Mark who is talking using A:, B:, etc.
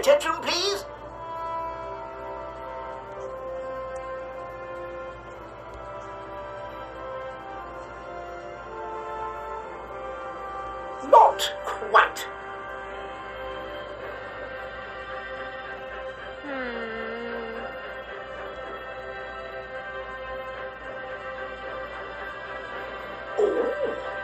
A: Attention, please. Not quite.
B: Hmm.
A: Oh.